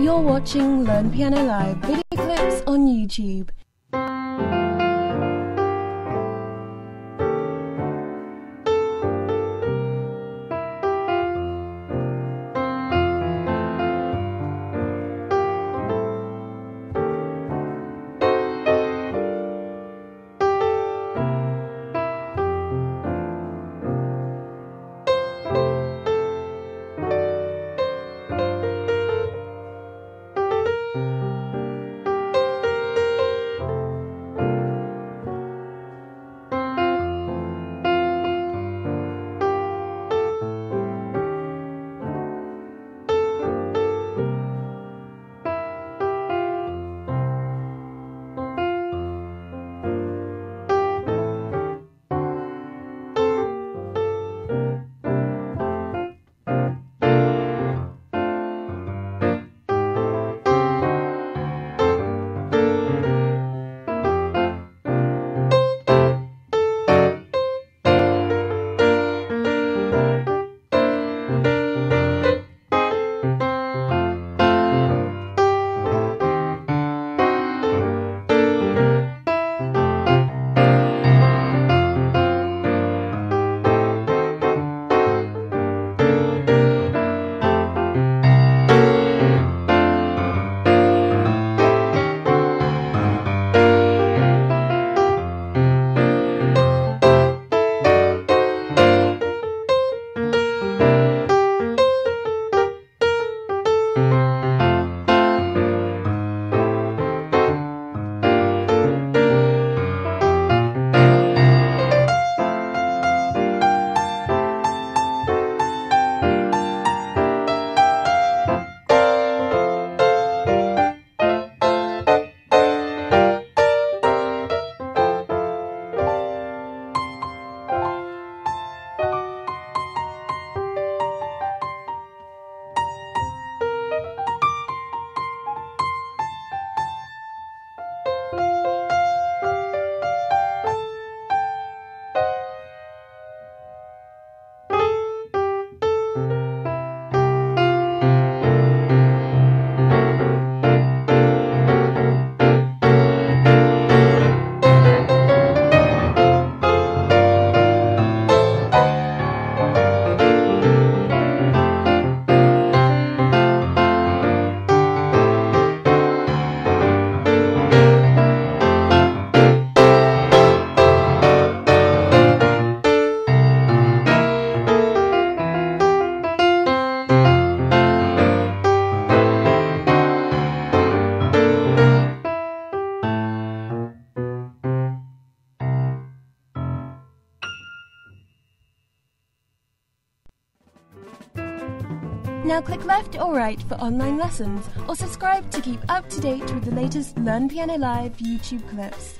You're watching Learn Piano Live video clips on YouTube. Now click left or right for online lessons, or subscribe to keep up to date with the latest Learn Piano Live YouTube clips.